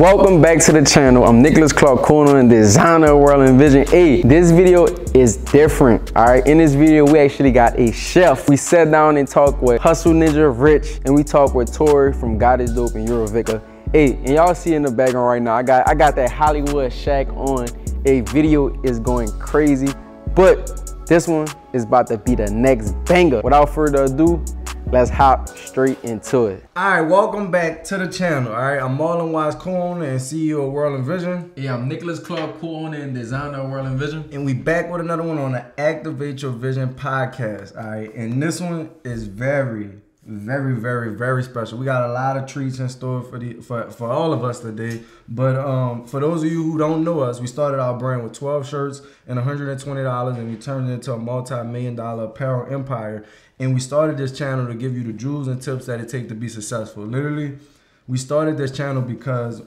Welcome back to the channel. I'm Nicholas Clark Corner and designer of World Invasion. Hey, this video is different. All right, in this video, we actually got a chef. We sat down and talked with Hustle Ninja Rich, and we talked with Torey from God is Dope and Eurovica. Hey, and y'all see in the background right now, I got I got that Hollywood shack on. A video is going crazy, but this one is about to be the next banger. Without further ado, let's hop straight into it. All right, welcome back to the channel. All right, I'm Marlon Watts co-owner and CEO of World Invasion. Yeah, I'm Nicholas Clark, co-owner and designer of World Invasion. And we back with another one on the Activate Your Vision podcast. All right, and this one is very, very, very, very special. We got a lot of treats in store for the for, for all of us today. But um, for those of you who don't know us, we started our brand with 12 shirts and $120, and we turned it into a multi-million dollar apparel empire. And we started this channel to give you the jewels and tips that it takes to be successful. Literally, we started this channel because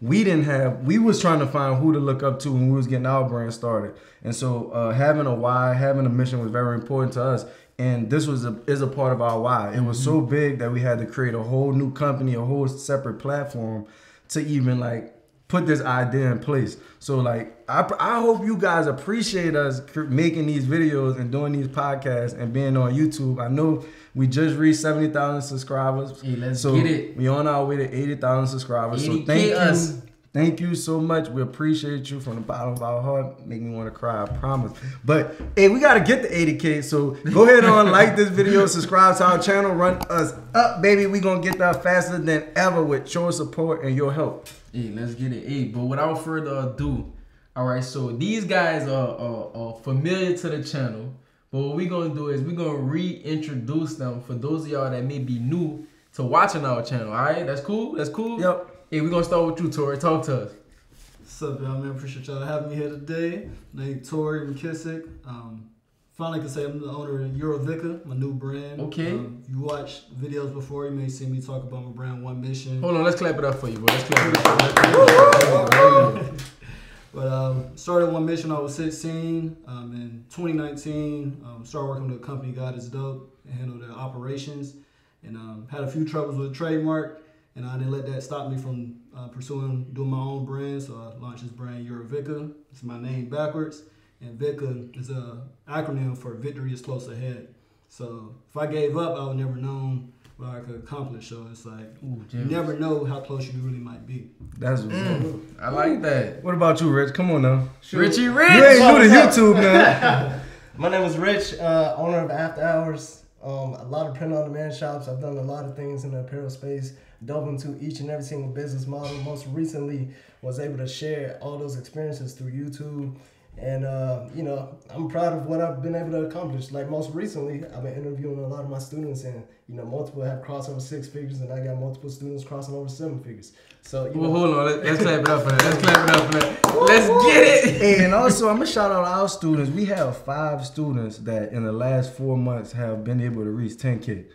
we didn't have we was trying to find who to look up to when we was getting our brand started and so uh, having a why having a mission was very important to us and this was a is a part of our why it was so mm-hmm. big that we had to create a whole new company a whole separate platform to even like put this idea in place so like i, I hope you guys appreciate us making these videos and doing these podcasts and being on youtube i know we just reached 70,000 subscribers. Hey, let's so get it. We on our way to 80,000 subscribers. So 80K thank us. Thank you so much. We appreciate you from the bottom of our heart. Make me want to cry, I promise. But hey, we gotta get to 80k. So go ahead on, like this video, subscribe to our channel, run us up, baby. We gonna get there faster than ever with your support and your help. Hey, let's get it. Hey, but without further ado, all right. So these guys are, are, are familiar to the channel, but what we gonna do is we gonna reintroduce them for those of y'all that may be new to watching our channel. All right, that's cool. That's cool. Yep. Hey, we're gonna start with you, Torey. Talk to us. What's up, y'all, man? Appreciate y'all having me here today. Name Torey McKissick. Um, finally, can say I'm the owner of Eurovica, my new brand. Okay. Um, you watched videos before, you may see me talk about my brand One Mission. Hold on, let's clap it up for you, bro. Let's clap it up. But um, started One Mission, I was 16. Um, in 2019, um, started working with a company, God is Dope, and handled their operations. And um, had a few troubles with trademark, and I didn't let that stop me from uh, pursuing doing my own brand. So I launched this brand, Eurovica. It's my name backwards, and Vica is a acronym for Victory is Close Ahead. So if I gave up, I would never known what I could accomplish. So it's like Ooh, you never know how close you really might be. That's what's up. I like that. What about you, Rich? Come on now. Richie Rich. You ain't new to YouTube, man. My name is Rich, uh, owner of After Hours. Um, a lot of print on demand shops. I've done a lot of things in the apparel space. Dove into each and every single business model. Most recently, was able to share all those experiences through YouTube. And uh, you know, I'm proud of what I've been able to accomplish. Like most recently, I've been interviewing a lot of my students, and you know, multiple have crossed over six figures, and I got multiple students crossing over seven figures. So you Well, know, hold on. Let, let's clap it up for that. Let's clap it up for that. Let's get it. Hey, and also I'm gonna shout out our students. We have five students that in the last four months have been able to reach 10k,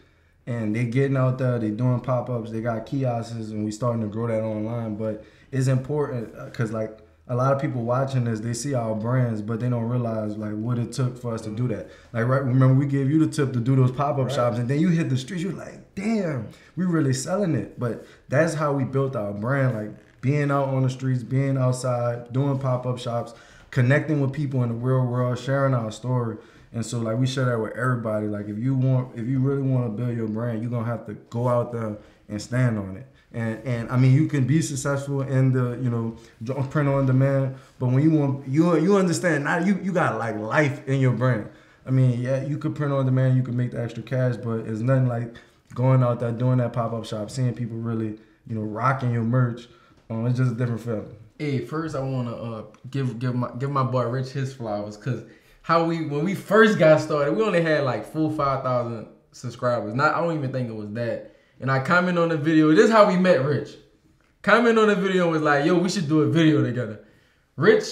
and they're getting out there. They're doing pop ups. They got kiosks, and we starting to grow that online. But it's important because like a lot of people watching this, they see our brands, but they don't realize like what it took for us to do that. Like right, remember we gave you the tip to do those pop up shops, and then you hit the streets. You're like, damn, we really selling it. But that's how we built our brand. Like being out on the streets, being outside, doing pop up shops, connecting with people in the real world, sharing our story. And so like we share that with everybody. Like if you want, if you really want to build your brand, you're gonna have to go out there and stand on it. And and I mean you can be successful in the you know print on demand, but when you want you you understand now you you got like life in your brand. I mean yeah you could print on demand, you can make the extra cash, but it's nothing like going out there doing that pop up shop, seeing people really you know rocking your merch. Um, it's just a different feeling. Hey, first I wanna uh give give my give my boy Rich his flowers because how we when we first got started, we only had like full five thousand subscribers. Not I don't even think it was that. And I comment on the video. This is how we met Rich. Comment on the video and was like, yo, we should do a video together. Rich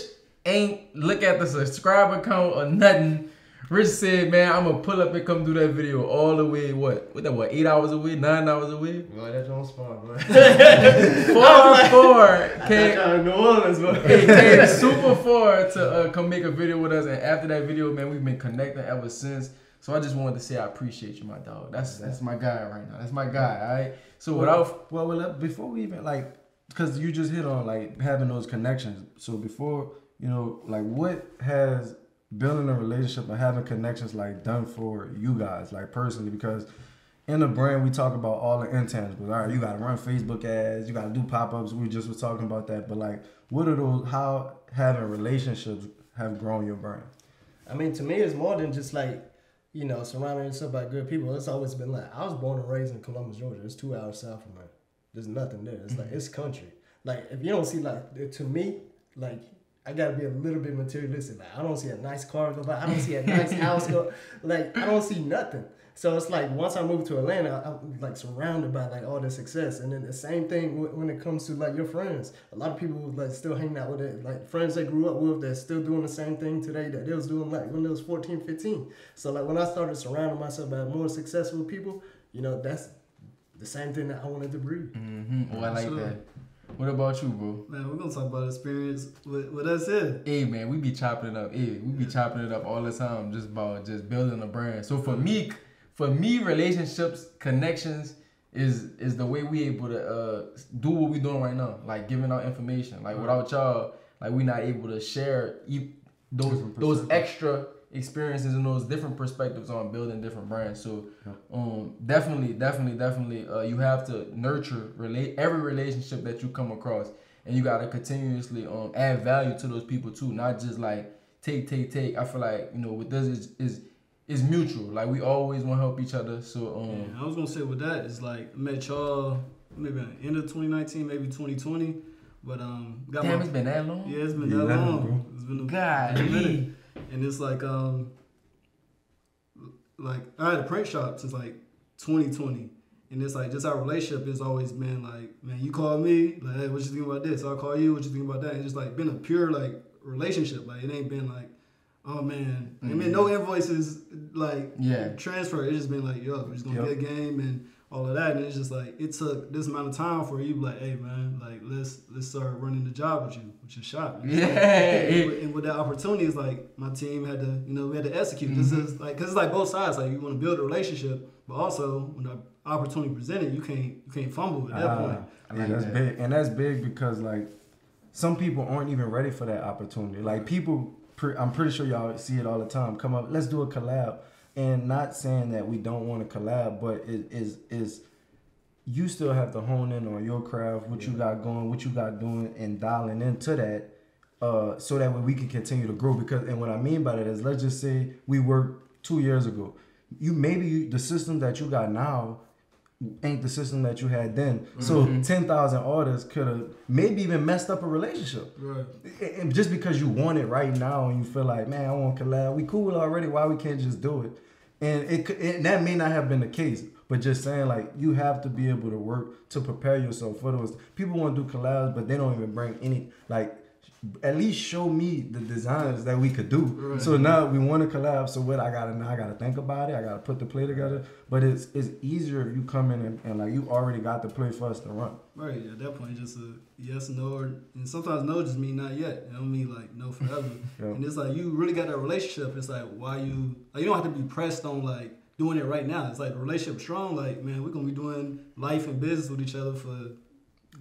ain't look at the subscriber count or nothing. Rich said, man, I'm gonna pull up and come do that video all the way, what? What that what, eight hours away, nine hours away? Boy, that don't spawn, bro. Four four came Trying to New Orleans, bro. Hey, came super far to uh, come make a video with us, and after that video, man, we've been connecting ever since. So I just wanted to say I appreciate you, my dog. That's that's my guy right now. That's my guy. All right. So without well, well, let- before we even like, because you just hit on like having those connections. So before you know, like what has building a relationship and having connections like done for you guys, like personally, because in the brand we talk about all the intangibles. All right, you gotta run Facebook ads, you gotta do pop-ups. We just was talking about that, but like, what are those? How having relationships have grown your brand? I mean, to me, it's more than just like, you know, surrounding yourself by good people. It's always been like, I was born and raised in Columbus, Georgia. It's two hours south from here. There's nothing there. It's like, mm-hmm. it's country. Like, if you don't see, like, to me, like, I gotta be a little bit materialistic. Like, I don't see a nice car go by. I don't see a nice house go. Like, I don't see nothing. So it's like once I moved to Atlanta, I'm like surrounded by like all the success, and then the same thing when it comes to like your friends. A lot of people like still hanging out with it, like friends they grew up with that still doing the same thing today that they was doing like when they was 14, 15. So like when I started surrounding myself by more successful people, you know that's the same thing that I wanted to breed. Mm-hmm. Oh, I like that. What about you, bro? Man, we're gonna talk about experience with, with us here. Hey, man, we be chopping it up. Hey, we be chopping it up all the time, just about just building a brand. So for me, for me, relationships, connections is is the way we able to uh, do what we're doing right now, like giving out information. Like without y'all, like we're not able to share e- those those extra experiences and those different perspectives on building different brands. So, um, definitely, definitely, definitely, uh, you have to nurture relate every relationship that you come across, and you gotta continuously um add value to those people too, not just like take, take, take. I feel like you know with this is is is mutual. Like we always want to help each other. So um, yeah, I was gonna say with that is like met y'all maybe end of 2019, maybe 2020. But um, got damn, my, it's been that long. Yeah, it's been yeah, that long. Bro. It's been a, God, a minute. And it's like um, like I had a print shop since like 2020. And it's like just our relationship has always been like, man, you call me, like, hey, what you think about this? I'll call you, what you think about that? And just like been a pure like relationship. Like it ain't been like, oh man, mm-hmm. I mean, no invoices like yeah transfer. It's just been like, yo, we're just gonna yep. get a game and all of that. And it's just like it took this amount of time for you, like, hey man, like let's let's start running the job with you, with your shop. yeah. Like, and, with, and, with that opportunity, it's like my team had to, you know, we had to execute. Mm-hmm. This is like, cause it's like both sides. Like you want to build a relationship, but also when the opportunity presented, you can't you can't fumble at that uh, point. Yeah, that's that. big, and that's big because like some people aren't even ready for that opportunity. Like people pre- I'm pretty sure y'all see it all the time. Come up, let's do a collab. And not saying that we don't want to collab, but it is is you still have to hone in on your craft, what yeah. you got going, what you got doing, and dialing into that, uh, so that way we can continue to grow. Because and what I mean by that is, let's just say we worked two years ago. You maybe you, the system that you got now ain't the system that you had then. Mm-hmm. So ten thousand orders could have maybe even messed up a relationship. Right. And just because you want it right now and you feel like, man, I want collab. We cool already. Why we can't just do it? And it, it that may not have been the case. But just saying, like, you have to be able to work to prepare yourself for those. People want to do collabs, but they don't even bring any like at least show me the designs that we could do. Right. So now we want to collab. So what I gotta now I gotta think about it. I gotta put the play together. But it's it's easier if you come in and, and like you already got the play for us to run. Right. At that point, just a yes, no, or and sometimes no just mean not yet. It don't mean like no forever. yep. And it's like you really got that relationship. It's like why you like you don't have to be pressed on like doing it right now. It's like the relationship strong. Like man, we're gonna be doing life and business with each other for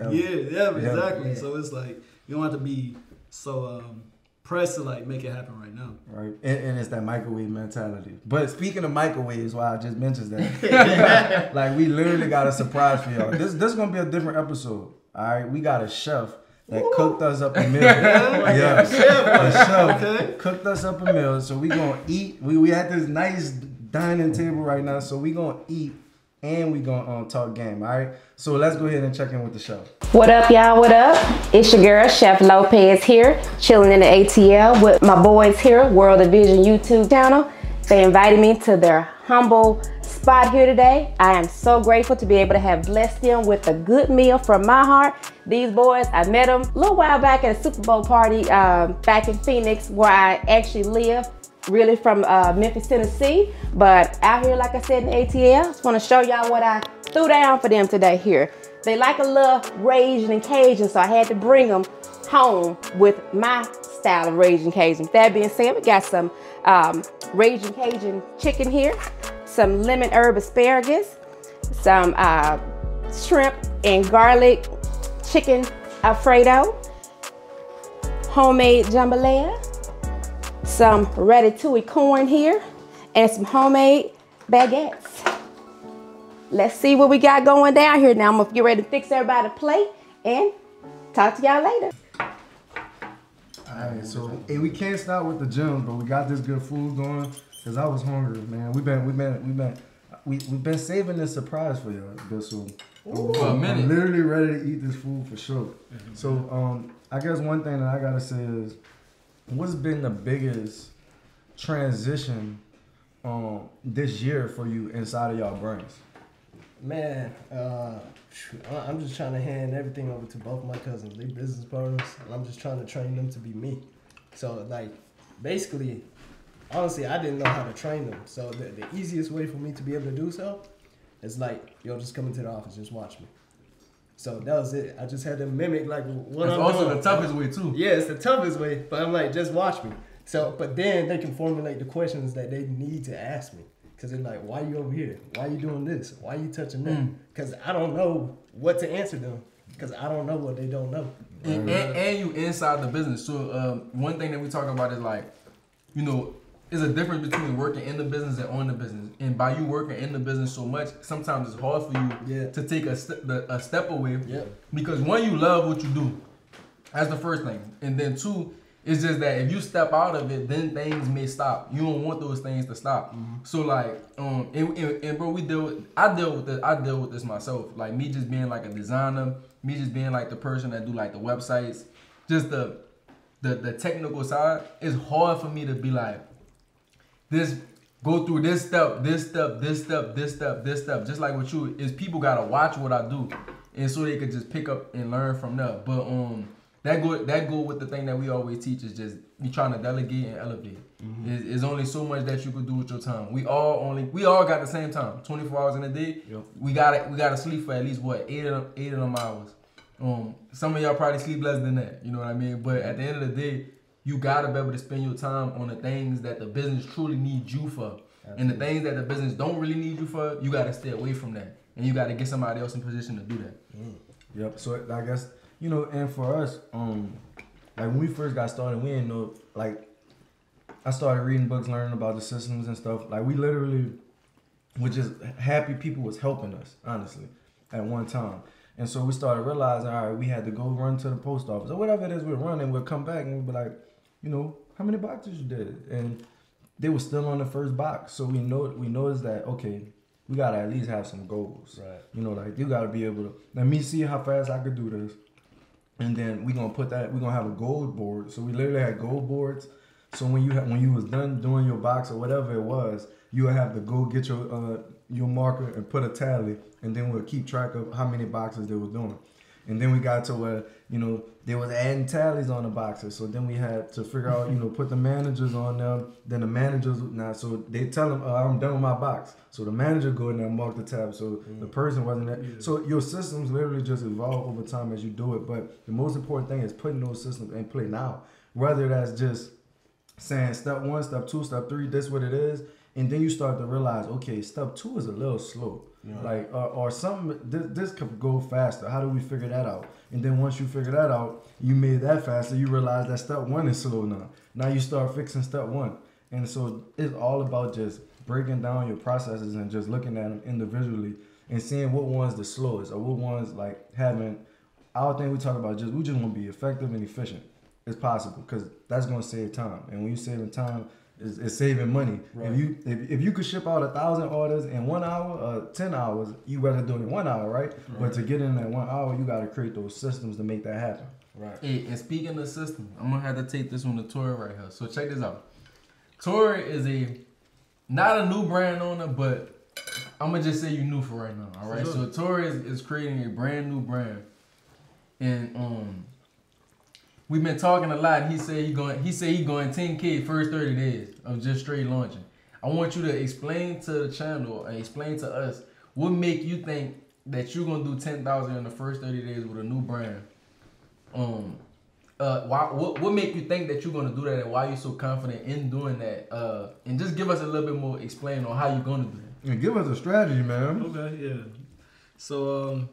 yeah, yeah, exactly. Yeah. So it's like you don't have to be so um, press to like make it happen right now. Right, and, and, it's that microwave mentality. But speaking of microwaves, why I just mentioned that, like we literally got a surprise for y'all. This this is gonna be a different episode. All right, we got a chef that Ooh. cooked us up a meal. yeah, chef, chef okay. cooked us up a meal. So we gonna eat. We we at this nice dining table right now. So we gonna eat and we gonna um, talk game. All right. So let's go ahead and check in with the show. What up, y'all? What up? It's your girl, Chef Lopez here, chilling in the ATL with my boys here, World Invasion YouTube channel. They invited me to their humble spot here today. I am so grateful to be able to have blessed them with a good meal from my heart. These boys, I met them a little while back at a Super Bowl party um, back in Phoenix where I actually live really from uh, Memphis, Tennessee. But out here, like I said, in ATL, just want to show y'all what I threw down for them today here. They like a little Raging and Cajun, so I had to bring them home with my style of Raging Cajun. That being said, we got some um, Raging Cajun chicken here, some lemon herb asparagus, some uh, shrimp and garlic chicken Alfredo, homemade jambalaya, some ratatouille corn here, and some homemade baguettes. Let's see what we got going down here now. I'm gonna get ready to fix everybody a plate and talk to y'all later. Alright, so hey, we can't stop with the gym, but we got this good food going. Cause I was hungry, man. We've been, we've been, we've been, we we've been saving this surprise for y'all, Bissell. For a minute. I'm literally ready to eat this food for sure. So, um, I guess one thing that I gotta say is, what's been the biggest transition, um, this year for you inside of y'all brains? Man, uh, I'm just trying to hand everything over to both my cousins. They business partners, and I'm just trying to train them to be me. So like, basically, honestly, I didn't know how to train them. So the, the easiest way for me to be able to do so is like, yo, just come into the office, just watch me. So that was it. I just had to mimic like what It's I'm also doing. the toughest way too. Yeah, it's the toughest way, but I'm like, just watch me. So, but then they can formulate the questions that they need to ask me. Cause they're like, why are you over here? Why are you doing this? Why are you touching that? Mm. Cause I don't know what to answer them. Cause I don't know what they don't know. and, and, and you inside the business. So um, one thing that we talk about is like, you know, is a difference between working in the business and on the business. And by you working in the business so much, sometimes it's hard for you Yeah. to take a, ste- the, a step away. Yep. Because one, you love what you do. That's the first thing. And then two, it's just that if you step out of it, then things may stop. You don't want those things to stop. So like, um, and, and, and bro, we deal with. I deal with this. I deal with this myself. Like me just being like a designer, me just being like the person that do like the websites, just the, the the technical side. It's hard for me to be like, this go through this step, this step, this step, this step, this step. Just like with you, is people gotta watch what I do, and so they could just pick up and learn from that. But um, that go that go with the thing that we always teach is just you trying to delegate and elevate. It's, it's only so much that you could do with your time. We all only we all got the same time, twenty four hours in a day. We got it. we got to sleep for at least what eight of them, eight of them hours. Um, some of y'all probably sleep less than that. You know what I mean? But at the end of the day, you gotta be able to spend your time on the things that the business truly needs you for. And the things that the business don't really need you for, you gotta stay away from that. And you gotta get somebody else in position to do that. Yep. So I guess you know, and for us, um, like when we first got started, we didn't know. Like, I started reading books, learning about the systems and stuff. Like we literally, were just happy people was helping us, honestly, at one time. And so we started realizing, all right, we had to go run to the post office or whatever it is we're running. We'll come back and we'll be like, you know, how many boxes you did? And they were still on the first box. So we know we noticed that okay, we gotta at least have some goals. Right. You know, like you gotta be able to let me see how fast I could do this. And then we gonna put that. We gonna have a gold board. So we literally had gold boards. So when you ha- when you was done doing your box or whatever it was, you would have to go get your uh, your marker and put a tally, and then we'll keep track of how many boxes they was doing. And then we got to where you know they was adding tallies on the boxes. So then we had to figure out you know put the managers on them. Then the managers now so they tell them oh, I'm done with my box. So the manager go in there and mark the tab. So the mm. person wasn't there. So your systems literally just evolve over time as you do it. But the most important thing is putting those systems in play now. Whether that's just saying step one, step two, step three, this what it is, and then you start to realize, okay, step two is a little slow, like uh, or, or something. This, this could go faster. How do we figure that out? And then once you figure that out, you made that faster. You realize that step one is slow now. Now you start fixing step one, and so it's all about just breaking down your processes and just looking at them individually and seeing what one's the slowest or what one's like having. Our thing we talk about just we just want to be effective and efficient as possible because that's going to save time. And when you're saving time, it's, it's saving money. If you if, if you could ship out a thousand orders in one hour, uh, ten hours, you better do it in one hour, right? But to get in that one hour, you got to create those systems to make that happen. Right. Hey, and speaking of system, I'm gonna have to take this one to Torey right here. So check this out. Torey is a not a new brand owner, but I'm gonna just say you new for right now. All right. So Torey is, is creating a brand new brand, and um, we've been talking a lot. And he said he going he said he going 10k first 30 days of just straight launching. I want you to explain to the channel and explain to us what make you think that you're gonna do 10,000 in the first 30 days with a new brand um uh why what what make you think that you're gonna do that and why you so confident in doing that uh and just give us a little bit more explain on how you're gonna do that And give us a strategy, man. Okay, yeah. So um,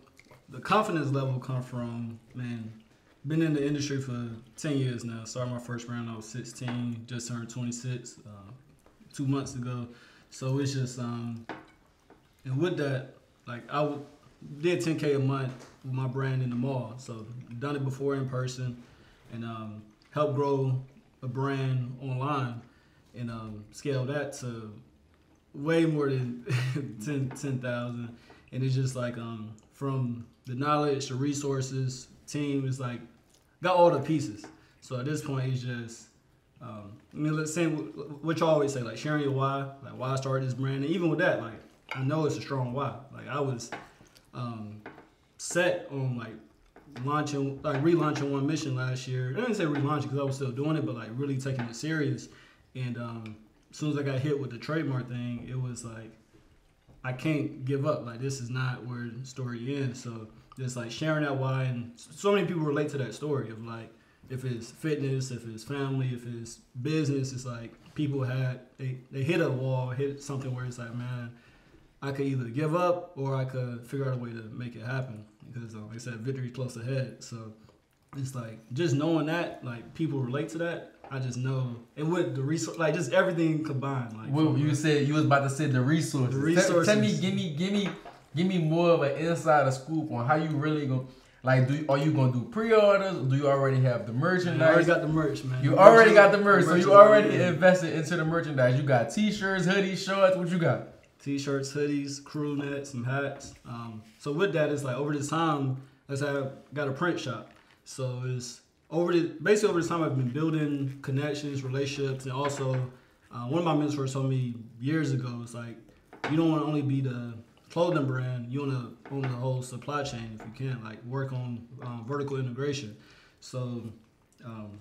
the confidence level come from man been in the industry for 10 years now. Started my first brand, I was 16, just turned 26 uh, two months ago. So it's just, um, and with that, like I w- did 10K a month with my brand in the mall. So done it before in person and um, helped grow a brand online and um, scale that to way more than 10 10,000. and it's just like um, from the knowledge, the resources, team is like got all the pieces. So at this point, it's just um, I mean, let's say what you always say, like sharing your why, like why I started this brand, and even with that, like I know it's a strong why. Like I was um, set on like launching, like relaunching one mission last year. I didn't say relaunching because I was still doing it, but like really taking it serious. And um, as soon as I got hit with the trademark thing, it was like I can't give up. Like this is not where the story ends. So just like sharing that why, and so many people relate to that story of like if it's fitness, if it's family, if it's business, it's like people had they, they hit a wall, hit something where it's like, man, I could either give up or I could figure out a way to make it happen. Because um, like I said, victory close ahead. So it's like just knowing that, like people relate to that. I just know, and with the resource, like just everything combined. Like Well, you said you was about to say the resources. The Tell- Tell, me, give me, give me, give me more of an insider scoop on how you really gonna like. Do are you gonna do pre-orders? Or do you already have the merchandise? I already got the merch, man. you The already got the merch, so you already in. invested into the merchandise. You got t-shirts, hoodies, shorts. What you got? t-shirts, hoodies, crew nets, some hats. Um, so with that, it's like over this time, let's say I got a print shop. So it's over the basically over this time I've been building connections, relationships, and also uh, one of my mentors told me years ago, it's like you don't want to only be the clothing brand, you want to own the whole supply chain if you can, like work on um, vertical integration. So um,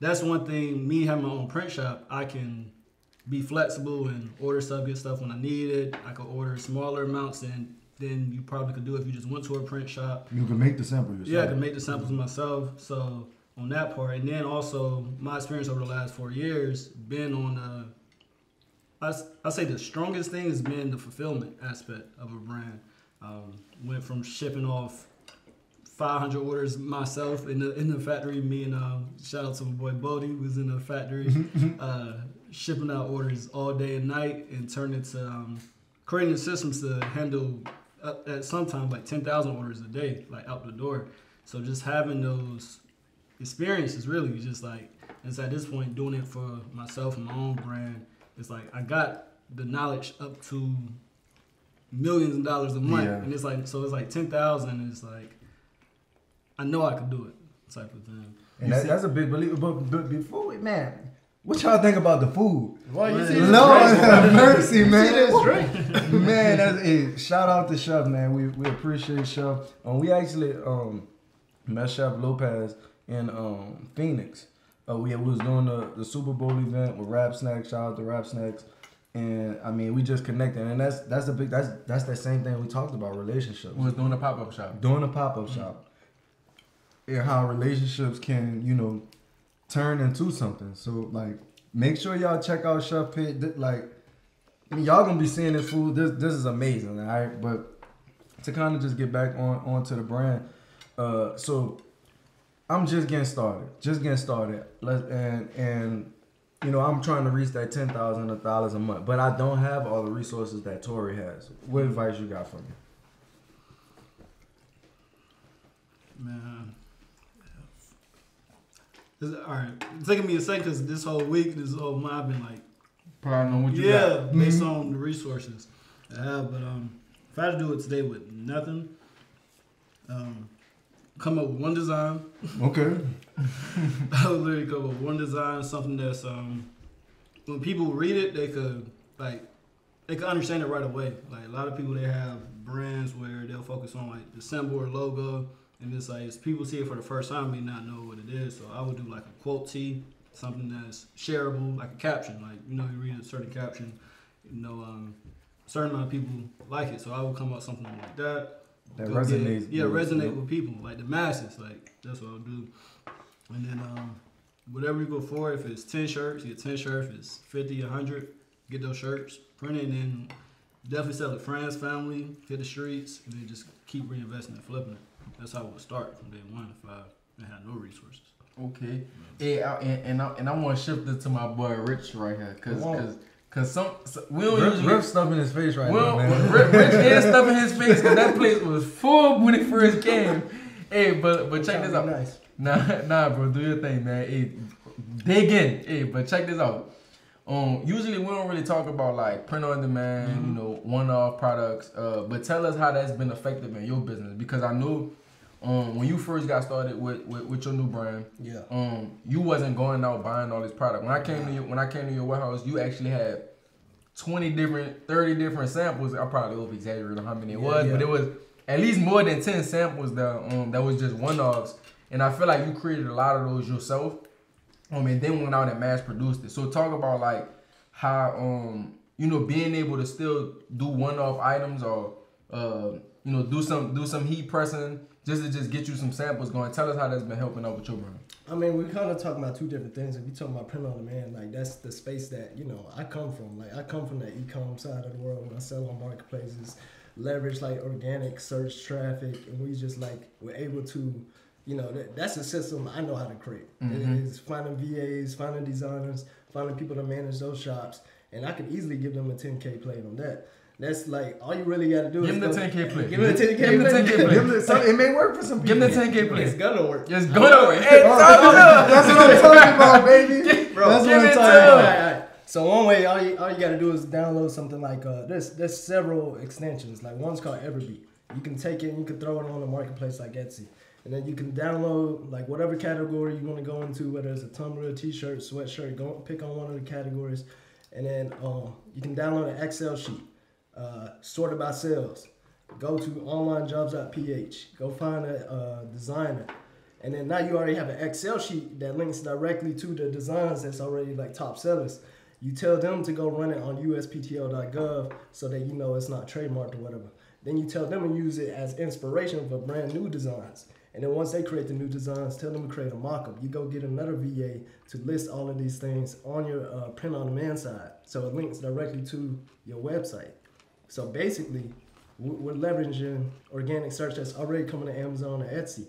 that's one thing. Me having my own print shop, I can be flexible and order stuff, get stuff when I need it. I could order smaller amounts and then you probably could do if you just went to a print shop. You can make the sample yourself. Yeah, I can make the samples myself. So on that part, and then also my experience over the last four years, been on uh, I, I say the strongest thing has been the fulfillment aspect of a brand. Um, went from shipping off 500 orders myself in the in the factory. Me and uh, shout out to my boy Bodie was in the factory, uh, shipping out orders all day and night, and turned into um, creating systems to handle uh, at some time like 10,000 orders a day, like out the door. So just having those experiences really just like it's at this point doing it for myself and my own brand. It's like I got the knowledge up to millions of dollars a month, Yeah. and it's like so it's like ten thousand. It's like I know I can do it, type of thing. And that, that's a big belief. But, but before we, man, what y'all think about the food? Well, you see this Lord drink? have mercy, man. See this drink? man, that's hey, shout out to Chef, man. We we appreciate Chef. Um, we actually um met Chef Lopez in um Phoenix. Uh, we, we was doing the, the Super Bowl event with Rap Snacks. Shout out to Rap Snacks. And I mean, we just connected, and that's that's the big that's that's that same thing we talked about relationships We was doing a pop up shop. doing a pop up shop, and how relationships can you know turn into something. So like, make sure y'all check out Chef Pit. Like, I mean, y'all gonna be seeing this food. This this is amazing, all right. But to kind of just get back on onto the brand, uh, so I'm just getting started, just getting started. Let and and. You know, I'm trying to reach that ten thousand dollars a month, but I don't have all the resources that Torey has. What advice you got for me? Man. This- all right, it's taking me a second because this whole week, this whole month, I've been like, Probably know what you yeah, got. based on the resources I have. But um, if I had to do it today with nothing, um, come up with one design. Okay. I would literally come up with one design, something that's um, when people read it, they could like they can understand it right away. Like a lot of people, they have brands where they'll focus on like the symbol or logo, and it's like if people see it for the first time, may not know what it is. So I would do like a quote tee, something that's shareable, like a caption. Like you know, you read a certain caption, you know, um, a certain amount of people like it. So I would come up with something like that. That Go get- yeah, with- resonate with people, like the masses. Like that's what I'll do. And then um, whatever you go for, if it's ten shirts, you get ten shirts. If it's 50, 100, get those shirts, print it, and then definitely sell it. Friends, family, hit the streets, and then just keep reinvesting and flipping it. That's how it would start from day one to five. and had no resources. Okay. Yeah, and and I, and I want to shift it to my boy Rich right here, cause cause cause some, some we don't Rip, usually. Rip stuff in his face right Well, now, man. Rich, Rich is stuff in his face because that place was full when it first came. Hey, but but check this out. Nice. Nah, nah, bro, do your thing, man. Hey, dig in. Hey, but check this out. Um, usually we don't really talk about like print on demand, Mm-hmm. you know, one-off products. Uh, but tell us how that's been effective in your business because I know, um, when you first got started with, with, with your new brand, Yeah. um, you wasn't going out buying all this product. When I came to your, when I came to your warehouse, you actually had twenty different, thirty different samples. I probably over exaggerated how many it Yeah, was, but it was at least more than ten samples that um that was just one offs. And I feel like you created a lot of those yourself. Um, and then went out and mass produced it. So talk about like how um you know being able to still do one off items or uh you know do some do some heat pressing just to just get you some samples going. Tell us how that's been helping out with your brand. I mean, we're kind of talking about two different things. If you talking about print on demand, like that's the space that you know I come from. Like I come from the e-com side of the world. When I sell on marketplaces, leverage like organic search traffic, and we just like we're able to, you know, that, that's a system I know how to create. It mm-hmm. is finding VAs, finding designers, finding people to manage those shops, and I could easily give them a 10k play on that. That's like all you really got to do Give is him the 10K play. Give him the 10k Give him the 10K play. Give him the- some- it may work for some people. Give people. him the 10K play. It's gonna work. It's gonna Hey, Oh, talk to. That's what I'm talking about, baby. Bro, That's what I'm talking about. Alright, alright. So one way, all you, all you gotta do is download something like uh, there's there's several extensions. Like one's called EverBee. You can take it and you can throw it on the marketplace like Etsy, and then you can download like whatever category you want to go into, whether it's a tumbler, t-shirt, sweatshirt. Go pick on one of the categories, and then uh, you can download an Excel sheet, uh, sorted by sales. Go to onlinejobs.ph. Go find a designer. And then now you already have an Excel sheet that links directly to the designs that's already like top sellers. You tell them to go run it on uspto.gov so that you know it's not trademarked or whatever. Then you tell them to use it as inspiration for brand new designs. And then once they create the new designs, tell them to create a mock-up. You go get another VA to list all of these things on your uh, print on demand side. So it links directly to your website. So basically, we- we're leveraging organic search that's already coming to Amazon or Etsy.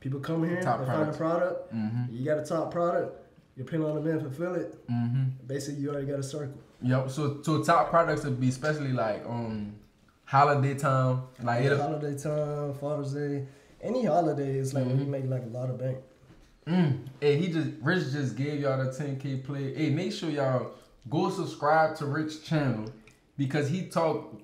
People come here, Top they find a product. You got a top product. You print on demand, fulfill it. Mm-hmm. Basically, you already got a circle. Yep. So so top products would be especially like um holiday time. Like it'll, holiday time, Father's Day, any holiday is like when Mm-hmm. you make like a lot of bank. Mm. Hey, he just Rich just gave y'all the 10k play. Hey, make sure y'all go subscribe to Rich channel because he talked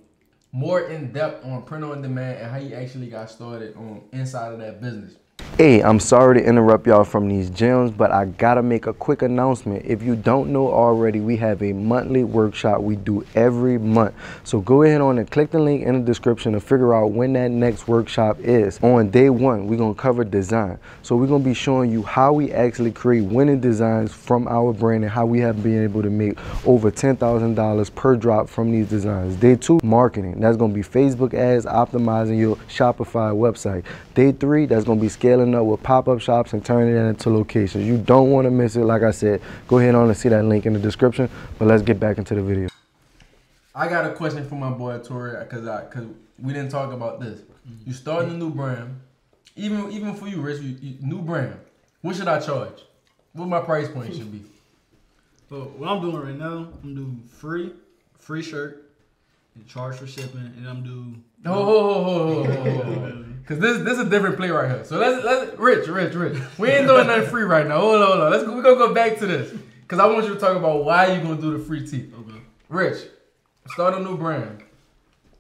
more in depth on print on demand and how he actually got started on inside of that business. Hey, I'm sorry to interrupt y'all from these gems, but I gotta make a quick announcement. If you don't know already, we have a monthly workshop we do every month. So go ahead on and click the link in the description to figure out when that next workshop is. On day one, we're gonna cover design. So we're gonna be showing you how we actually create winning designs from our brand and how we have been able to make over $10,000 per drop from these designs. Day two, marketing. That's gonna be Facebook ads, optimizing your Shopify website. Day three, that's gonna be scaling up with pop-up shops and turning it into locations. You don't wanna miss it. Like I said, go ahead on and see that link in the description. But let's get back into the video. I got a question for my boy Torey because I because we didn't talk about this. Mm-hmm. You starting a new brand, even even for you, Rich, you, you, new brand. What should I charge? What my price point should be? So what I'm doing right now, I'm doing free, free shirt, and charge for shipping, and I'm doing. Oh, Cause this this is a different play right here. So let's let's Rich, Rich, Rich. We ain't doing nothing free right now. Hold on, hold on. Let's go, we gonna go back to this. Cause I want you to talk about why you gonna do the free tee. Okay. Rich, start a new brand.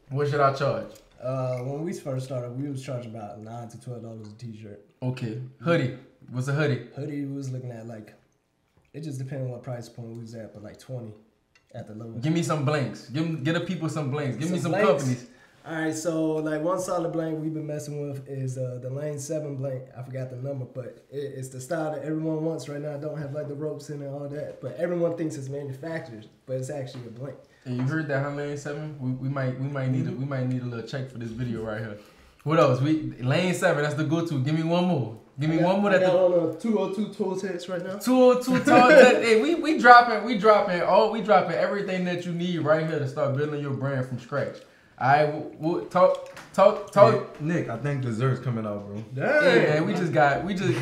What should I charge? Uh, when we first started, we was charging about nine to twelve dollars a t-shirt. Okay, hoodie. What's a hoodie? Hoodie we was looking at like, it just depended on what price point we was at, but like twenty at the lowest. Give me some blanks. Give 'em- get the people some blanks. Give me Some some blanks? companies. All right, so like one solid blank we've been messing with is uh, the Lane Seven blank. I forgot the number, but it, it's the style that everyone wants right now. I don't have like the ropes in and all that, but everyone thinks it's manufactured, but it's actually a blank. And you heard that, huh, Lane Seven? We, we might we might need a, we might need a little check for this video right here. What else? We Lane Seven. That's the go-to. Give me one more. Give me got, one more. I That got the, on a two hundred two Tultex right now. Two or two tall. that- hey, we we dropping we dropping all we dropping everything that you need right here to start building your brand from scratch. All right, we'll, we'll talk, talk, talk. Hey, Nick, I think dessert's coming out, bro. Dang. Yeah, man, we just got, we just,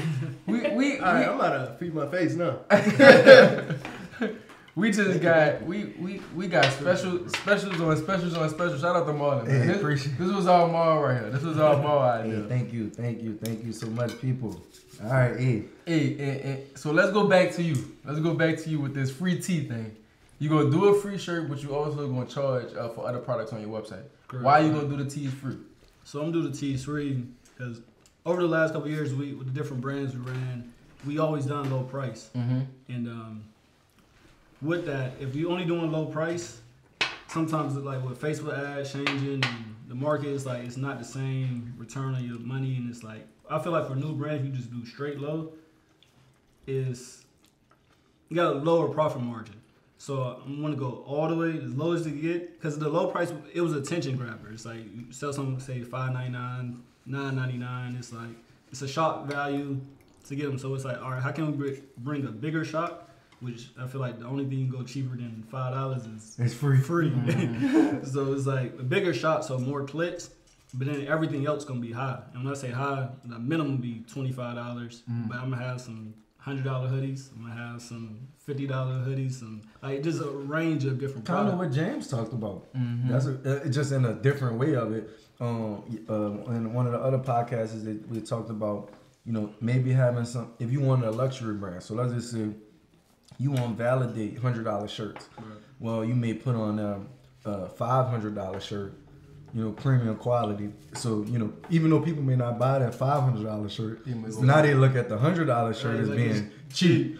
we, we, All right, we, I'm about to feed my face now. we just got, we, we, we got special, specials on specials on specials. Shout out to Marlon, man. Hey, This, appreciate this was all Mar right here. This was all Mar Hey, idea. thank you, thank you, thank you so much, people. All right, hey. Hey, and, and, so let's go back to you. Let's go back to you with this free tea thing. You gonna do a free shirt, but you also gonna charge uh, for other products on your website. Correct. Why you gonna do the tees free? So I'm doing the tees free because over the last couple of years, we with the different brands we ran, we always done low price. Mm-hmm. And um, with that, if you only doing low price, sometimes it's like with Facebook ads changing and the market is like it's not the same return on your money, and it's like I feel like for new brands, you just do straight low. Is you got a lower profit margin. So I'm gonna go all the way as low as to get because the low price it was attention grabber. It's like you sell something say five ninety nine, nine ninety nine. It's like it's a shock value to get them. So it's like all right, how can we bring a bigger shock? Which I feel like the only thing you can go cheaper than five dollars is It's free. free. so it's like a bigger shot, so more clicks. But then everything else gonna be high. And when I say high, the minimum be twenty five dollars. Mm. But I'm gonna have some hundred dollar hoodies. I'm gonna have some fifty dollar hoodies. Some like just a range of different Kind of products. what James talked about. Mm-hmm. That's a, uh, just in a different way of it. Um, uh, in one of the other podcasts, that we talked about, you know, maybe having some. If you want a luxury brand, so let's just say you want to validate hundred dollar shirts. Well, you may put on a, a five hundred dollar shirt, you know, premium quality. So you know, even though people may not buy that five hundred dollar shirt, They might go now they look at the hundred dollar shirt Right, as like being it's cheap.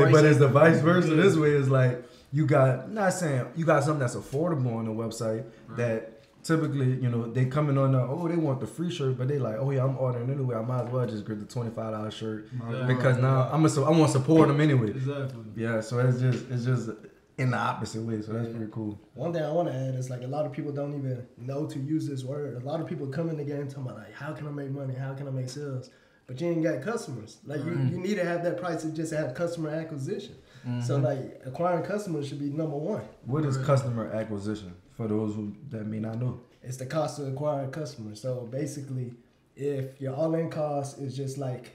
It's a Eh, but it's the vice versa. This way is like you got not saying you got something that's affordable on the website that typically you know they coming on the oh they want the free shirt but they like oh yeah I'm ordering anyway I might as well just get the twenty five dollar shirt Yeah. because now I'm a, so I want to support them anyway. Exactly. Yeah, so it's just it's just in the opposite way. So that's pretty cool. One thing I want to add is like a lot of people don't even know to use this word. A lot of people come in the game talking about like, how can I make money? How can I make sales? But you ain't got customers. Like you, you mm. need to have that price to just have customer acquisition. So mm-hmm. like acquiring customers should be number one. What is customer acquisition for those who that may not know? It's the cost to acquire a customer. So basically, if your all-in cost is just like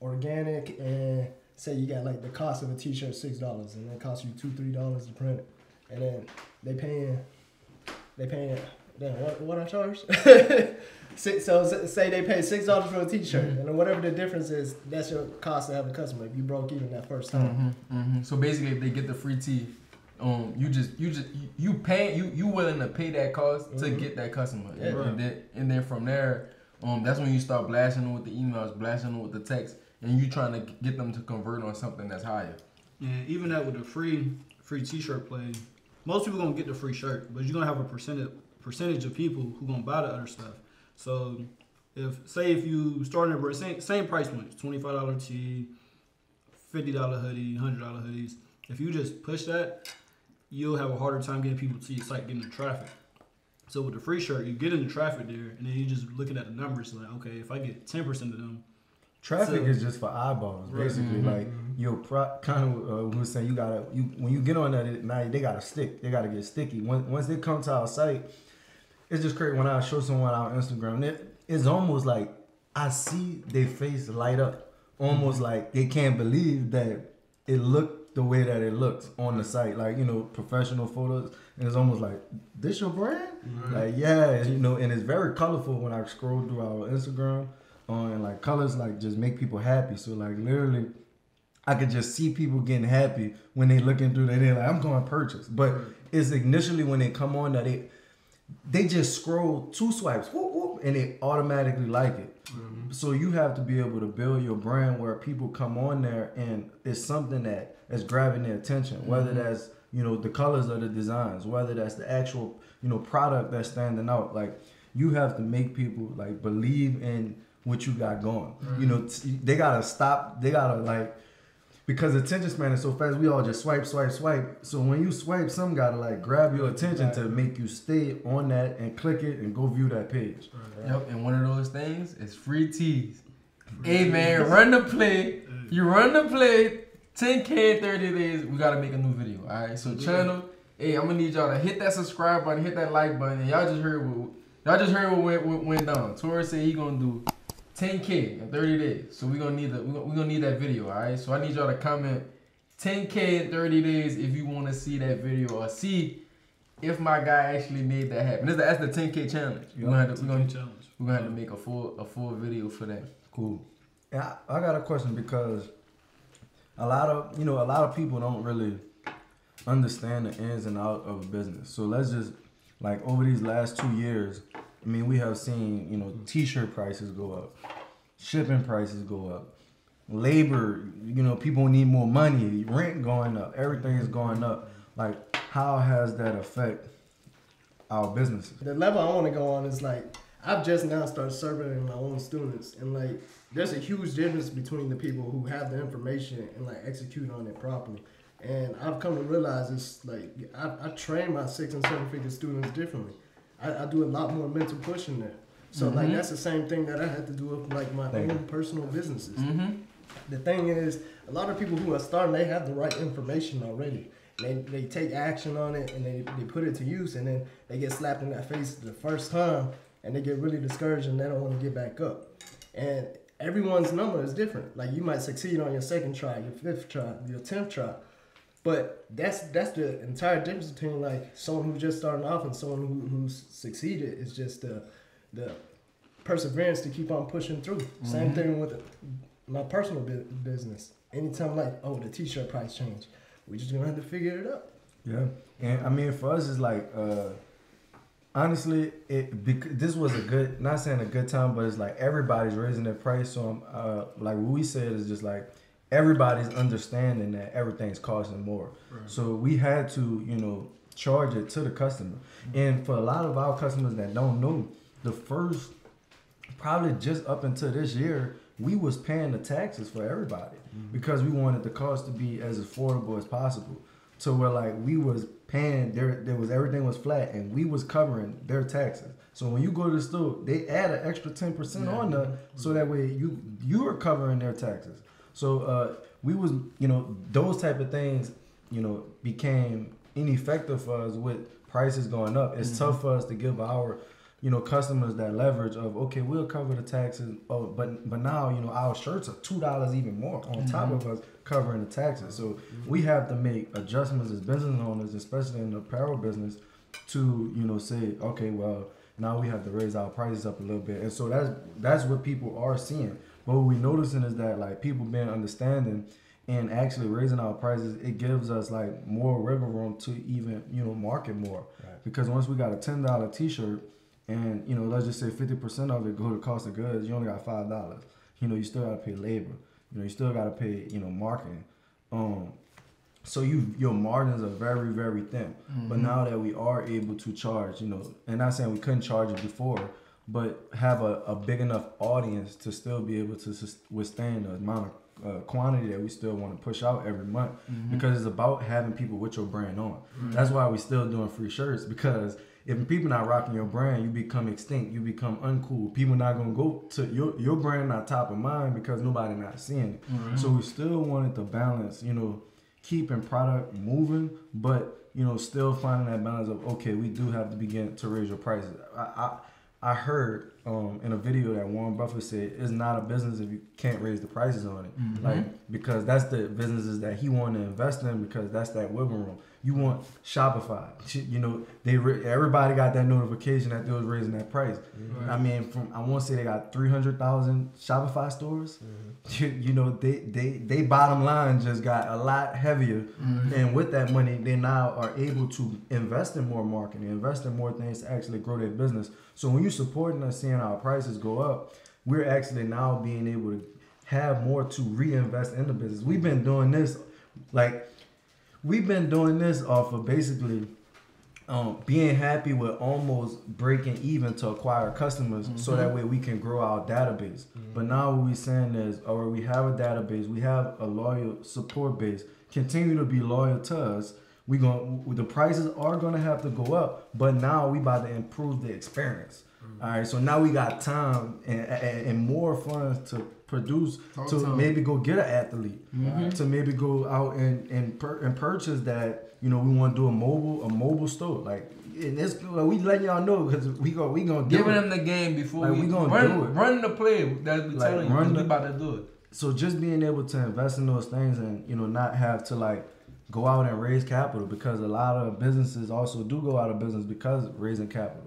organic and say you got like the cost of a t-shirt six dollars and it costs you two three dollars to print it, and then they paying they paying damn what what I charge. Six, so say they pay six dollars for a T-shirt, and whatever the difference is, that's your cost to have a customer. If you broke even that first time, Mm-hmm. So basically, if they get the free tee, um, you just you just you, you pay you you willing to pay that cost to Mhm. get that customer, Yeah. and, and then and then from there, um, that's when you start blasting them with the emails, blasting them with the text, and you trying to get them to convert on something that's higher. And even that with the free free T-shirt play, most people gonna get the free shirt, but you're gonna have a percentage percentage of people who gonna buy the other stuff. So if say if you starting at same same price points, twenty five dollar tee, fifty dollar hoodie, hundred dollar hoodies. If you just push that, you'll have a harder time getting people to your site, getting the traffic. So with the free shirt, you get in the traffic there, and then you're just looking at the numbers like, okay, if I get ten percent of them, Traffic So- is just for eyeballs, Right. basically. Like your pro- kind of uh, we was saying, you gotta you when you get on that it- now they gotta stick. They gotta get sticky. Once once they come to our site, it's just crazy. When I show someone on Instagram, it, it's almost like I see their face light up, almost like they can't believe that it looked the way that it looks on the site. Like you know, professional photos, and it's almost like this your brand. Like yeah, you know, and it's very colorful when I scroll through our Instagram on and like colors like just make people happy. So like literally I could just see people getting happy when they looking through that. They're like, I'm going to purchase. But it's initially when they come on that they they just scroll two swipes, whoop, whoop, and they automatically like it. Mm-hmm. So you have to be able to build your brand where people come on there and it's something that is grabbing their attention, whether mm-hmm. that's you know the colors of the designs, whether that's the actual you know product that's standing out. Like you have to make people like believe in what you got going. You mm-hmm. know t- they gotta stop. They gotta like because attention span is so fast, we all just swipe, swipe, swipe. So when you swipe, some gotta like grab your attention to make you stay on that and click it and go view that page. Yep, and one of those things is free tees. Hey man, run the play. You run the play. 10k in 30 days. We gotta make a new video. All right. So channel, hey, I'm gonna need y'all to hit that subscribe button, hit that like button, and y'all just heard what y'all just heard what went, what went down. Torres said he gonna do 10k in 30 days. So we gonna need the we gonna, gonna need that video, all right? So I need y'all to comment 10k in 30 days if you want to see that video or see if my guy actually made that happen. This- That's the 10k challenge. We're gonna have to, we're gonna, challenge. we're gonna have to make a full a full video for that. Cool. And I, I got a question because a lot of you know a lot of people don't really understand the ins and outs of a business. So let's just like over these last two years, I mean we have seen you know t-shirt prices go up, shipping prices go up, labor you know people need more money, rent going up, everything is going up. Like how has that affect our businesses? the level I want to go on is like I've just now started serving my own students, and like there's a huge difference between the people who have the information and like execute on it properly. And I've come to realize it's like I, I train my six and seven figure students differently. I, I do a lot more mental pushing there. So like that's the same thing that I had to do with like my Thank own personal businesses. Mm-hmm. The thing is, a lot of people who are starting, they have the right information already. They, they take action on it and they, they put it to use, and then they get slapped in that face the first time, and they get really discouraged and they don't want to get back up. And everyone's number is different. Like you might succeed on your second try, your fifth try, your tenth try, but that's that's the entire difference between like someone who's just starting off and someone who, who's succeeded. Is just the the perseverance to keep on pushing through. Same thing with my personal bu- business. Anytime like, oh, the t-shirt price changed, we just gonna have to figure it out. Yeah, and I mean for us it's like uh honestly it bec- this was a good not saying a good time but it's like everybody's raising their price so I'm, uh like what we said is just like everybody's understanding that everything's costing more so we had to you know charge it to the customer mm-hmm. and for a lot of our customers that don't know the first probably just up until this year, we was paying the taxes for everybody mm-hmm. because we wanted the cost to be as affordable as possible. So we're like we was paying there there was everything was flat and we was covering their taxes. So when you go to the store, they add an extra ten percent on the so that way you you are covering their taxes. So uh we was you know those type of things you know became ineffective for us with prices going up. It's mm-hmm. tough for us to give our you know customers that leverage of okay we'll cover the taxes oh but but now you know our shirts are two dollars even more on top mm-hmm. of us covering the taxes. So mm-hmm. we have to make adjustments as business owners especially in the apparel business to you know say okay well now we have to raise our prices up a little bit. And so that's that's what people are seeing but what we're noticing is that like people being understanding and actually raising our prices it gives us like more wiggle room to even you know market more. Because once we got a ten dollar t-shirt and you know let's just say 50% of it go to cost of goods you only got five dollars. You know you still got to pay labor. You know you still got to pay you know marketing. Um so you your margins are very very thin. But now that we are able to charge you know and not saying we couldn't charge it before but have a, a big enough audience to still be able to withstand the amount of uh, quantity that we still want to push out every month mm-hmm. because it's about having people with your brand on mm-hmm. that's why we still doing free shirts because if people not rocking your brand, you become extinct. You become uncool. People not gonna go to your your brand not top of mind because nobody not seeing it. Mm-hmm. So we still wanted to balance, you know, keeping product moving, but you know, still finding that balance of okay, we do have to begin to raise your prices. I I, I heard um, in a video that Warren Buffett said it's not a business if you can't raise the prices on it, like because that's the businesses that he want to invest in because that's that wiggle room. You want Shopify, you know, they re- everybody got that notification that they was raising that price. Mm-hmm. I mean, from I want to say they got three hundred thousand Shopify stores. Mm-hmm. You, you know, they they they bottom line just got a lot heavier, mm-hmm. and with that money, they now are able to invest in more marketing, invest in more things to actually grow their business. So when you're supporting us, seeing our prices go up, we're actually now being able to have more to reinvest in the business. We've been doing this like we've been doing this off of basically um, being happy with almost breaking even to acquire customers so that way we can grow our database. But now what we're saying is, or we have a database, we have a loyal support base, continue to be loyal to us. We going the prices are gonna have to go up, but now we about to improve the experience. All right, so now we got time and, and, and more funds to produce Talk to 'em. maybe go get an athlete Mm-hmm. to maybe go out and and, pur- and purchase that you know we want to do a mobile a mobile store like and it's like, we letting y'all know because we go we gonna Giving them the game before Like, we, we gonna run, do it. run the play that we Like, telling you. the- we about to do it. so just being able to invest in those things and you know not have to like go out and raise capital because a lot of businesses also do go out of business because of raising capital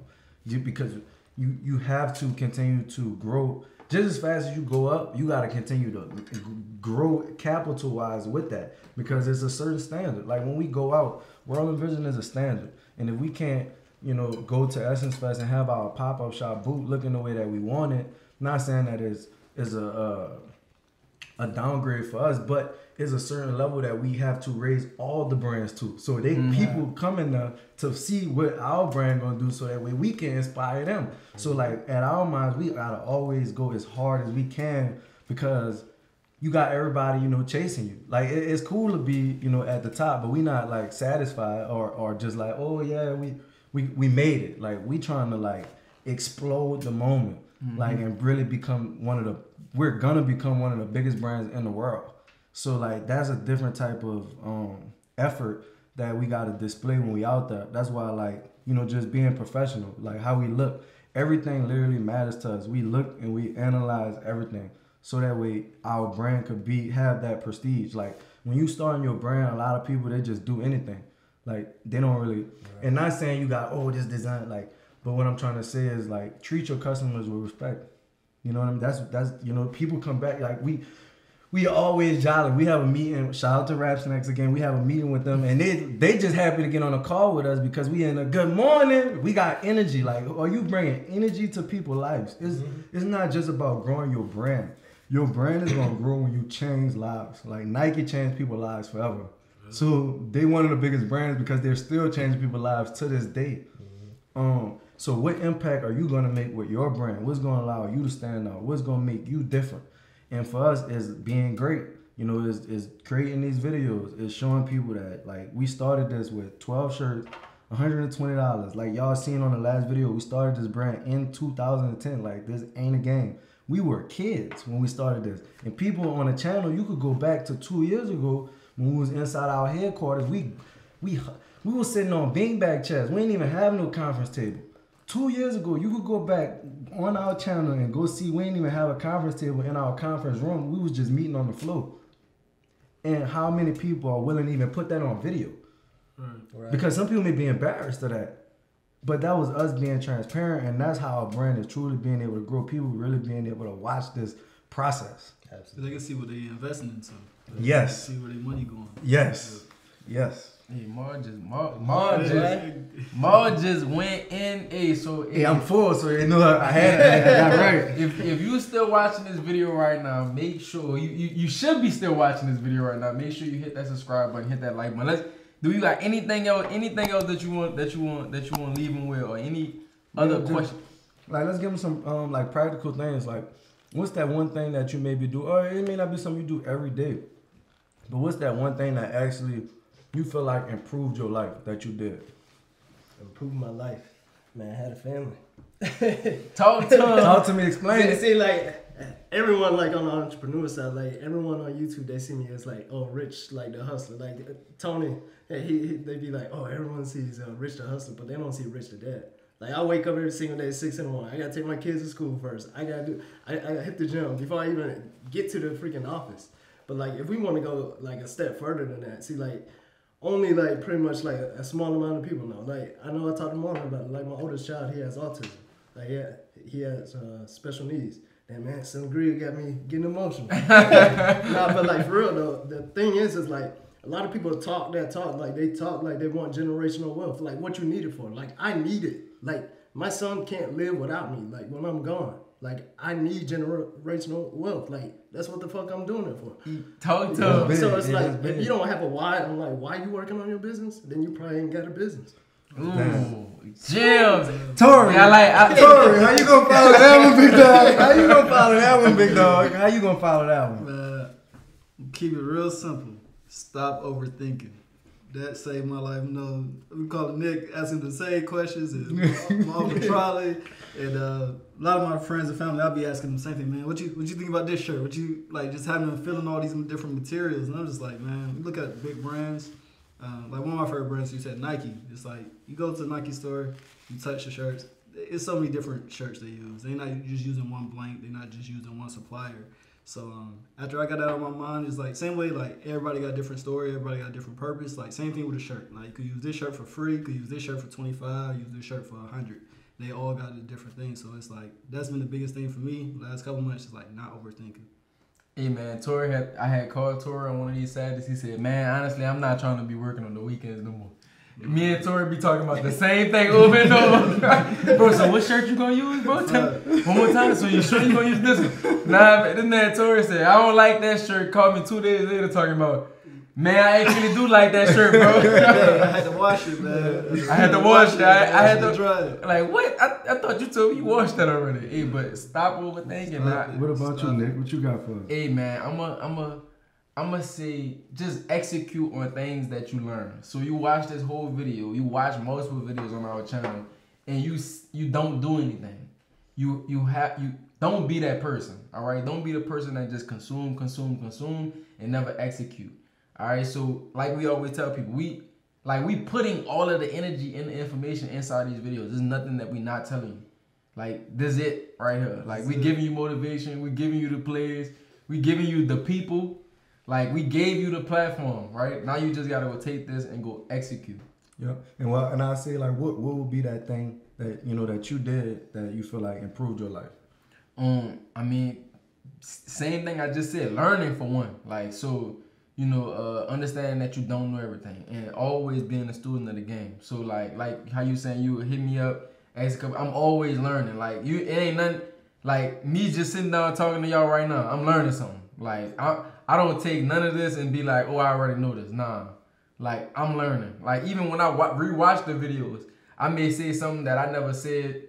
you, because you you have to continue to grow. Just as fast as you go up you got to continue to grow capital wise with that because it's a certain standard. Like when we go out World Invasion is a standard. And if we can't you know go to essence fest and have our pop-up shop boot looking the way that we want it not saying that is is a uh, a downgrade for us, but it's a certain level that we have to raise all the brands to. So they mm-hmm. people coming to to see what our brand gonna do, so that way we can inspire them. So like at our minds, we gotta always go as hard as we can because you got everybody you know chasing you. Like it, it's cool to be you know at the top, but we not like satisfied or or just like oh yeah we we we made it. Like we trying to like explode the moment, mm-hmm. like and really become one of the we're gonna become one of the biggest brands in the world. So like that's a different type of um effort that we gotta display when we out there. That's why like, you know, just being professional, like how we look, everything literally matters to us. We look and we analyze everything. So that way our brand could be have that prestige. Like when you start in your brand, a lot of people they just do anything. Like they don't really and not saying you got oh this design like but what I'm trying to say is like treat your customers with respect. You know what I mean? That's that's you know people come back like we we always jolly. We have a meeting. Shout out to Raps Next again. We have a meeting with them, and they they just happy to get on a call with us because we in a good morning. We got energy. Like, are you bringing energy to people's lives? It's it's not just about growing your brand. Your brand is gonna grow when you change lives. Like Nike changed people's lives forever. So they one of the biggest brands because they're still changing people's lives to this day. Um, so what impact are you gonna make with your brand? What's gonna allow you to stand out? What's gonna make you different? And for us is being great. You know, is is creating these videos, is showing people that like we started this with 12 shirts, $120. Like y'all seen on the last video, we started this brand in 2010. Like this ain't a game. We were kids when we started this. And people on the channel, you could go back to two years ago when we was inside our headquarters. We we we was sitting on beanbag chairs. We ain't even have no conference table. Two years ago, you could go back on our channel and go see we didn't even have a conference table in our conference room. We was just meeting on the floor. And how many people are willing to even put that on video? Because some people may be embarrassed of that. But that was us being transparent, and that's how our brand is truly being able to grow. People really being able to watch this process. So they can see what they're investing into. They Yes. See where their money going. Yes. Yes. Hey, Mar just Mar, Mar just Mar just went in a so Hey, I'm full, so you know I had I got right. if if you still watching this video right now, make sure you, you you should be still watching this video right now. Make sure you hit that subscribe button, hit that like button. Let's do you got anything else anything else that you want that you want that you want to leave them with or any other question? Like, let's give them some um like practical things. Like, what's that one thing that you maybe do, or it may not be something you do every day, but what's that one thing that actually you feel like improved your life that you did? Improved my life. Man, I had a family. Talk to them. Talk to me. Explain See, it. see, like everyone, like on the entrepreneur side, like everyone on YouTube, they see me as like, oh, rich, like the hustler. Like uh, Tony, hey, he, he they be like, oh, everyone sees uh, rich the hustler, but they don't see rich the dad. Like I wake up every single day, six in the morning. I gotta take my kids to school first. I gotta do. I, I gotta hit the gym before I even get to the freaking office. But like, if we want to go like a step further than that, see, like only like pretty much like a, a small amount of people know. Like I know I talked to Marlon about it. Like my oldest child, he has autism. Like yeah, he has uh, special needs. And man, some greed got me getting emotional. nah, but like for real though, the thing is, is like a lot of people talk that talk like they talk like they want generational wealth. Like what you need it for? Like I need it. Like my son can't live without me. Like when I'm gone. Like I need generational wealth. Like that's what the fuck I'm doing it for. Talk to Yeah. them. big. So it's It like if you don't have a why, I'm like why you working on your business, then you probably ain't got a business. Ooh, gems. Torey, I like. I, Torey, how you gonna follow that one, big dog? How you gonna follow that one, big dog? How you gonna follow that one? Man, keep it real simple. Stop overthinking. that saved my life. You know, we call it Nick asking the same questions and my uncle Trolley and uh, a lot of my friends and family. I'll be asking them the same thing, man. What you what you think about this shirt? What you like? Just having them feeling all these different materials, and I'm just like, man, you look at big brands. Uh, like one of my favorite brands, you said Nike. It's like you go to the Nike store, you touch the shirts. It's so many different shirts they use. They're not just using one blank. They're not just using one supplier. So um, after I got that out of my mind, it's like same way like everybody got different story, everybody got a different purpose. Like same thing with a shirt. Like you could use this shirt for free, you could use this shirt for twenty five, use this shirt for hundred. They all got a different thing. So it's like that's been the biggest thing for me last couple months. Is like not overthinking. Hey man, Torey had I had called Torey on one of these Saturdays. He said, "Man, honestly, I'm not trying to be working on the weekends no more." Mm-hmm. Me and Torey be talking about the same thing over and over. bro, so what shirt you gonna use, bro? Tell me one more time. So you sure you gonna use this one? Nah, but then that Torey said, I don't like that shirt. Called me two days later talking about, man, I actually do like that shirt, bro. Yeah, I had to wash it, man. I had to wash it. I, I had to to dry it. Like what? I, I thought you told me you washed that already. Hey, but stop overthinking. Stop Nah. it. What about you, Stop Nick? What you got for us? Hey man, I'm a I'm a I'm gonna say just execute on things that you learn. So you watch this whole video, you watch multiple videos on our channel, and you you don't do anything. You you have you don't be that person. All right, don't be the person that just consume, consume, consume, and never execute. All right, so like we always tell people, we like we putting all of the energy and the information inside these videos. There's nothing that we not telling you. Like this it right here. Like we giving you motivation, we giving you the plays, we giving you the people. Like we gave you the platform, right? Now you just gotta go take this and go execute. Yep. And well, and I say like, what what would be that thing that you know that you did that you feel like improved your life? Um, I mean, same thing I just said. Learning for one, like so, you know, uh, understanding that you don't know everything, and always being a student of the game. So like, like how you saying you hit me up, ask a couple. I'm always learning. Like you, it ain't nothing. Like me just sitting down talking to y'all right now. I'm learning something. Like I, I don't take none of this and be like, oh, I already know this. Nah, like I'm learning. Like even when I wa- rewatch the videos, I may say something that I never said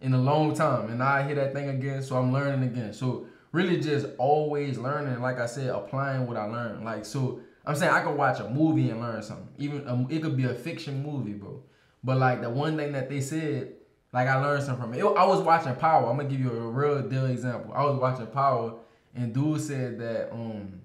in a long time and I hear that thing again, so I'm learning again. So really just always learning, like I said, applying what I learned. Like so I'm saying I could watch a movie and learn something. Even um, it could be a fiction movie, bro. But like the one thing that they said, like I learned something from it. It- I was watching Power. I'm gonna give you a real deal example. I was watching Power and dude said that um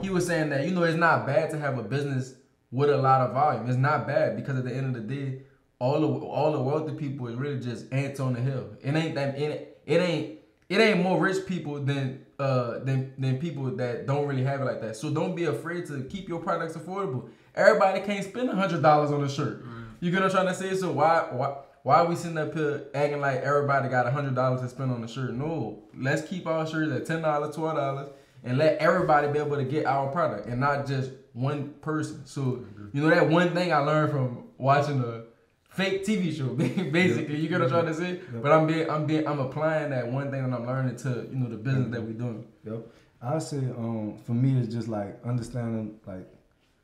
he was saying that you know it's not bad to have a business with a lot of volume. It's not bad because at the end of the day, all the all the wealthy people is really just ants on the hill. It ain't that it, it ain't it ain't more rich people than uh than than people that don't really have it like that. So don't be afraid to keep your products affordable. Everybody can't spend a hundred dollars on a shirt. You get what I'm trying to say? So why why why are we sitting up here acting like everybody got a hundred dollars to spend on a shirt? No, let's keep our shirts at ten dollars, twelve dollars, and let everybody be able to get our product and not just one person. So you know that one thing I learned from watching a fake TV show, basically. You get what I'm trying to say? But I'm being, I'm being, I'm applying that one thing that I'm learning to you know the business that we're doing. Yep. I say um for me it's just like understanding like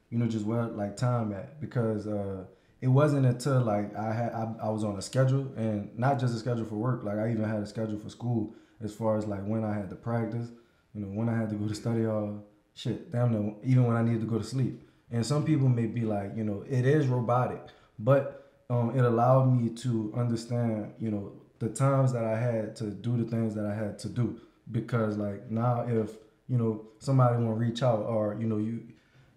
you know just where like time at because uh it wasn't until like I had I, I was on a schedule and not just a schedule for work like I even had a schedule for school as far as like when I had to practice you know when I had to go to study hall shit damn near even when I needed to go to sleep and some people may be like you know it is robotic but um it allowed me to understand you know the times that I had to do the things that I had to do because like now if you know somebody want to reach out or you know you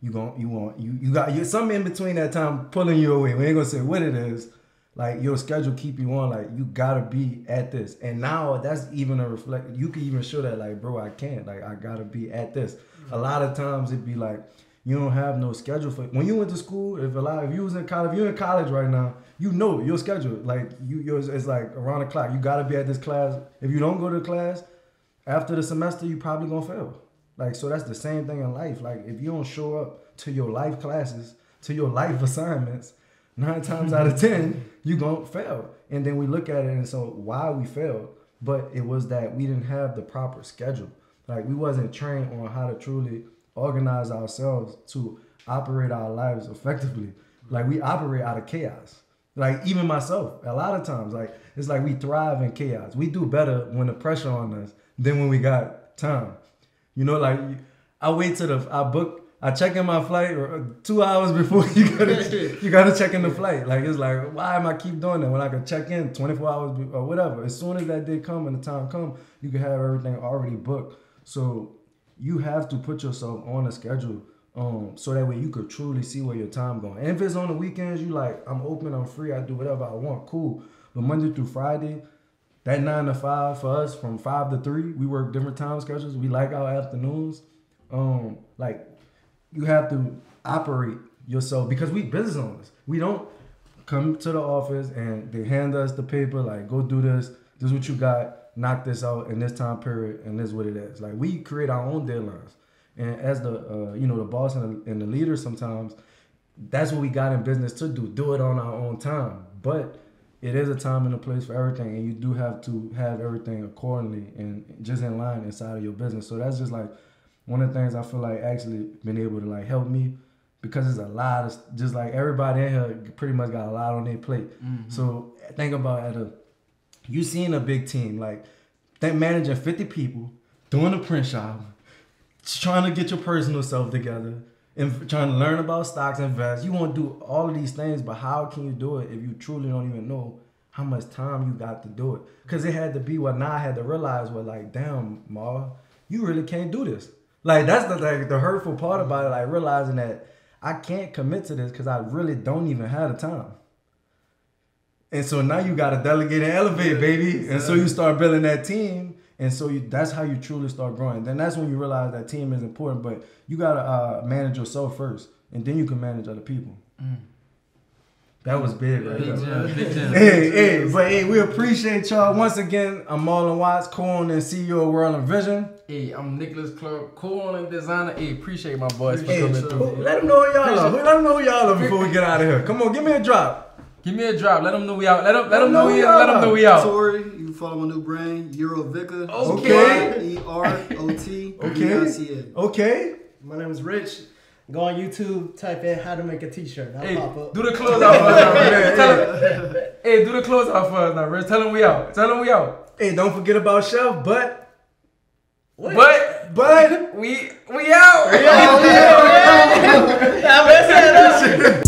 you gon' you want you you got you something in between that time pulling you away. We ain't gonna say what it is. Like your schedule keep you on. Like you gotta be at this. And now that's even a reflect. You can even show that like bro, I can't. Like I gotta be at this. A lot of times it'd be like you don't have no schedule for when you went to school. If a lot, if you was in college, if you're in college right now, you know your schedule. Like you, yours is like around the clock. You gotta be at this class. If you don't go to class after the semester, you probably gonna fail. Like so, that's the same thing in life. Like if you don't show up to your life classes, to your life assignments, nine times out of ten, you gonna fail. And then we look at it and so why we failed, but it was that we didn't have the proper schedule. Like we wasn't trained on how to truly organize ourselves to operate our lives effectively. Like we operate out of chaos. Like even myself, a lot of times, like it's like we thrive in chaos. We do better when the pressure on us than when we got time. You know, like I wait till the I book I check in my flight uh, two hours before you gotta you gotta check in the flight. Like it's like why am I keep doing that when I can check in 24 hours be- or whatever. As soon as that day come and the time come, you can have everything already booked. So you have to put yourself on a schedule um so that way you could truly see where your time going. And if it's on the weekends, you like I'm open, I'm free, I do whatever I want, cool. But Monday through Friday, that nine to five for us from five to three, we work different time schedules. We like our afternoons. Um, like you have to operate yourself because we business owners. We don't come to the office and they hand us the paper like go do this. This is what you got. Knock this out in this time period, and this is what it is. Like we create our own deadlines, and as the uh, you know the boss and the, and the leader, sometimes that's what we got in business to do. Do it on our own time, but it is a time and a place for everything, and you do have to have everything accordingly and just in line inside of your business. So that's just like one of the things I feel like actually been able to like help me because it's a lot of just like everybody in here pretty much got a lot on their plate. So think about at a you seen a big team like think managing 50 people doing a print shop trying to get your personal self together and trying to learn about stocks and invest you want to do all of these things but how can you do it if you truly don't even know how much time you got to do it? Because it had to be what now i had to realize was like damn ma you really can't do this. Like that's the like, the hurtful part about it like realizing that i can't commit to this because i really don't even have the time. And so now you got to delegate and elevate, baby. And so you start building that team. And so you, that's how you truly start growing. Then that's when you realize that team is important. But you got to uh, manage yourself first. And then you can manage other people. That was big, right? Big there. jam, big. Hey, hey, but hey, we appreciate y'all. Once again, I'm Marlon Watts, co-owner and CEO of World Invasion. Hey, I'm Nicholas Clark, co-owner and designer. Hey, appreciate my boys for coming who- through. let them know who y'all are. Let them know who y'all are before we get out of here. Come on, give me a drop. Give me a drop. Let them know we out. Let them, let them know know we we out. Let them know we out. Torey, Follow my new brand, Eurovica. Okay. E R O T. Okay. Okay. My name is Rich. Go on YouTube, type in how to make a t-shirt. That'll hey, pop up. Do the close out for us now, Rich. Hey, do the close out for us now, Rich. Tell them we out. Tell them we out. Hey, don't forget about Chef, but what? But but we we out. We out. we out. We out. We out.